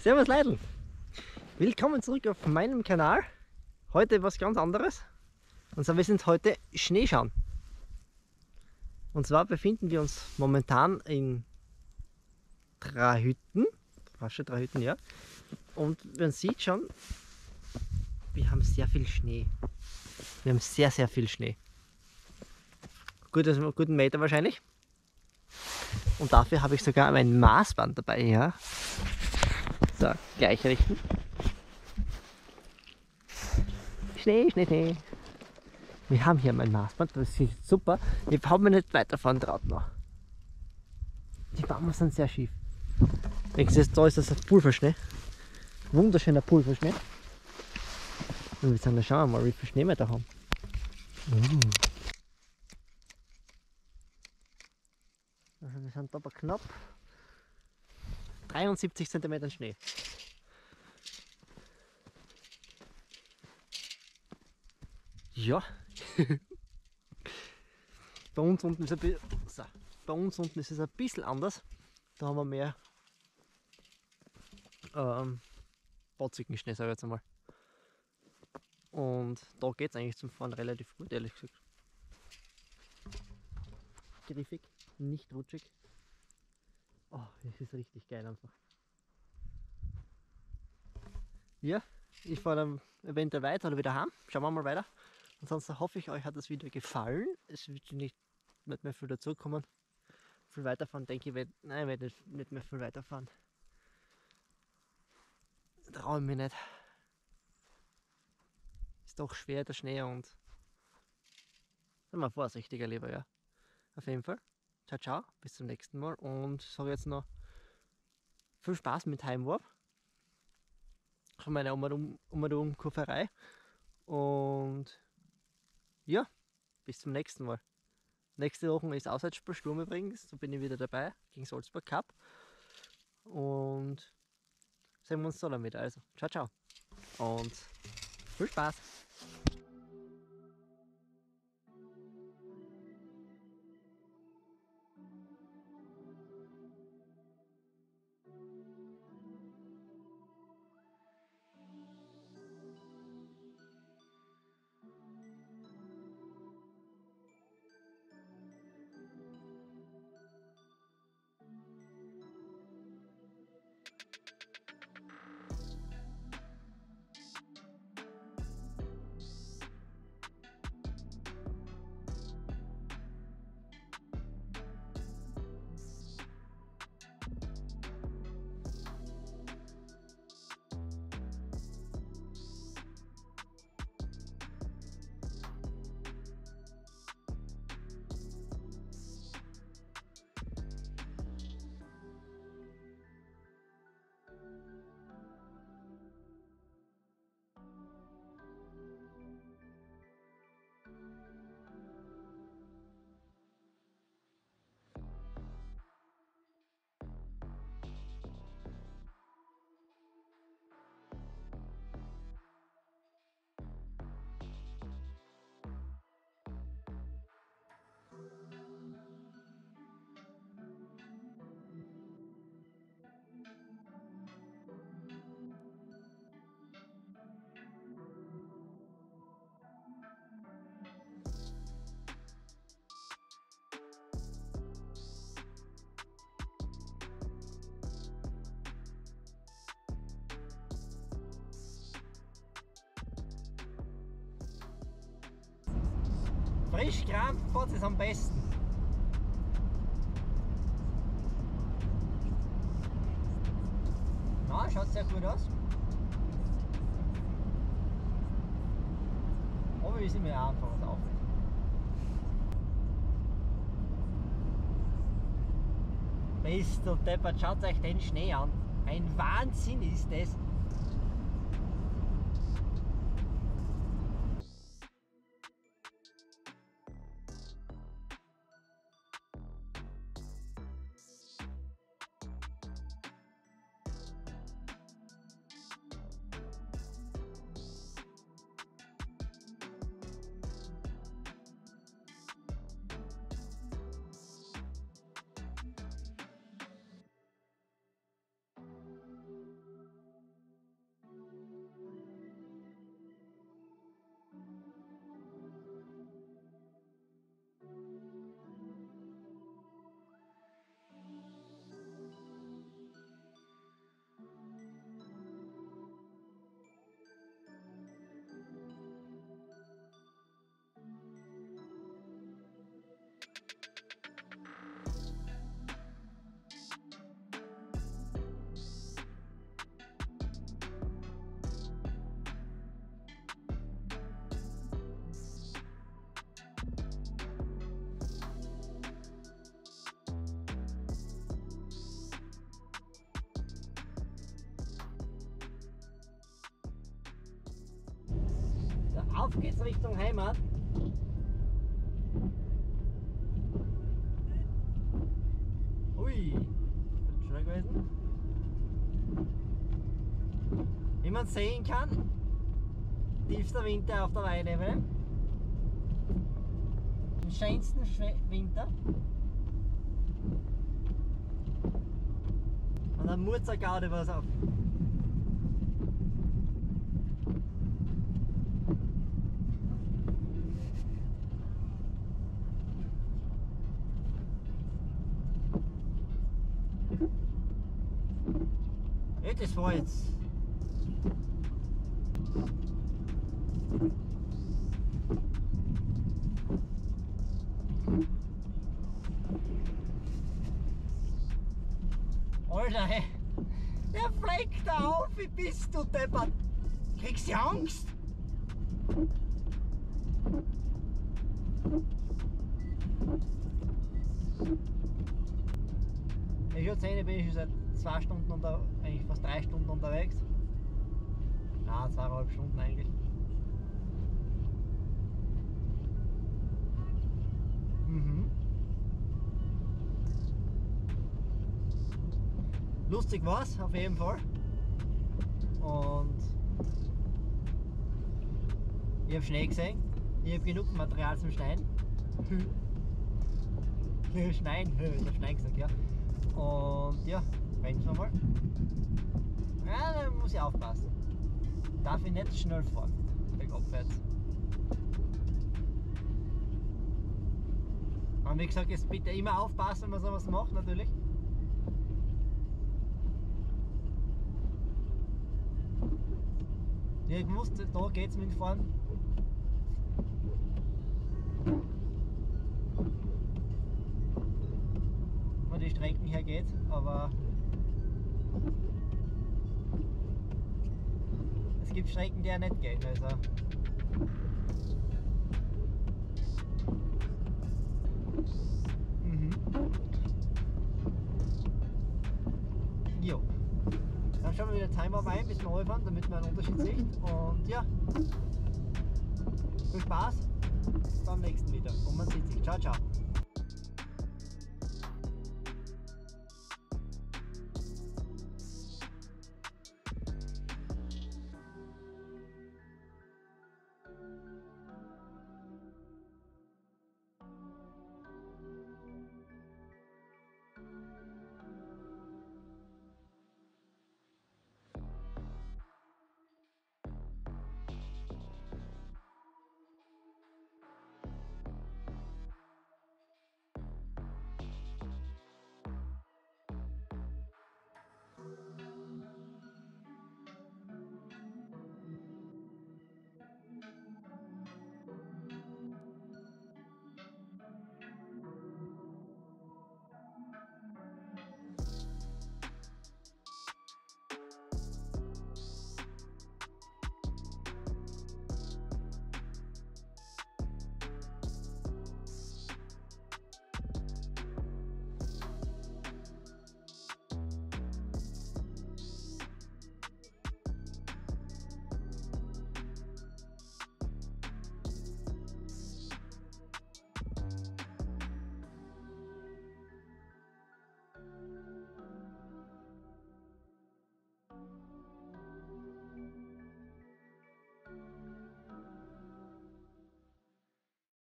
Servus Leidl! Willkommen zurück auf meinem Kanal. Heute was ganz anderes. Und zwar wir sind heute Schneeschauen. Und zwar befinden wir uns momentan in Drahütten. Fast schon Drahütten, ja. Und man sieht schon, wir haben sehr viel Schnee. Wir haben sehr, sehr viel Schnee. Gutes, guten Meter wahrscheinlich. Und dafür habe ich sogar mein Maßband dabei, ja. So, gleich richten. Schnee, Schnee, Schnee. Wir haben hier mein Maßband, das ist super. Wir bauen mir nicht weiterfahren traut noch. Die Bäume sind sehr schief. Wenigstens da ist das ein Pulverschnee. Wunderschöner Pulverschnee. Und wir sagen, da schauen wir mal, wie viel Schnee wir da haben. Uh. Also wir sind da bei knapp 73 cm Schnee. Ja. bei uns unten ist ein so, es ein bisschen anders. Da haben wir mehr ähm, batzigen Schnee, sage ich jetzt einmal. Und da geht es eigentlich zum Fahren relativ gut, ehrlich gesagt. Griffig, nicht rutschig. Oh, das ist richtig geil einfach. Ja, ich fahre dann eventuell weiter oder wieder heim. Schauen wir mal weiter. Ansonsten hoffe ich, euch hat das Video gefallen. Es wird nicht, nicht mehr viel dazukommen. Viel weiterfahren, denke ich, werd, nein, werde nicht, nicht mehr viel weiterfahren. Traue mich nicht. Ist doch schwer der Schnee und sind wir vorsichtiger lieber, ja. Auf jeden Fall. Ciao, ciao, bis zum nächsten Mal. Und sage jetzt noch viel Spaß mit Heimwarp von meiner Umadum-Kurferei und ja, bis zum nächsten Mal. Nächste Woche ist Auswärtsspiel übrigens, da bin ich wieder dabei gegen Salzburg Cup. Und sehen wir uns da dann wieder. Also, ciao, ciao. Und viel Spaß! Frisch Krampfplatz ist am besten. Na, schaut sehr gut aus. Aber wir sind mir einfach drauf. Bist du deppert, schaut euch den Schnee an. Ein Wahnsinn ist das. Auf geht's Richtung Heimat. Ui, wird schnell gewesen. Wie man sehen kann, tiefster Winter auf der Weidebene. Den schönsten Winter. Und dann Murzer Gaude was auf. Ja, das war jetzt. Alter, hey. Der fleckt da auf, wie bist du deppert? Kriegst du Angst? Ich schon 10 bin ich schon seit zwei Stunden unter, eigentlich fast drei Stunden unterwegs. Na, zweieinhalb Stunden eigentlich. Mhm. Lustig war's, auf jeden Fall. Und ich habe Schnee gesehen. Ich habe genug Material zum Schneiden. Schneien, ich habe Schneien gesagt, ja. Und ja, bremsen wir mal. Ja, da muss ich aufpassen. Darf ich nicht schnell fahren, bergabwärts. Und wie gesagt, jetzt bitte immer aufpassen, wenn man sowas macht, natürlich. Ja, ich wusste, da geht's mit dem Fahren. Wo die Strecken hergeht, aber es gibt Strecken, die ja nicht gehen. Also. Mhm. Jo. Dann schauen wir wieder Timer ein, bis wir runterfahren, damit man einen Unterschied sieht. Und ja, viel Spaß beim nächsten wieder. Und man sieht sich. Ciao, ciao.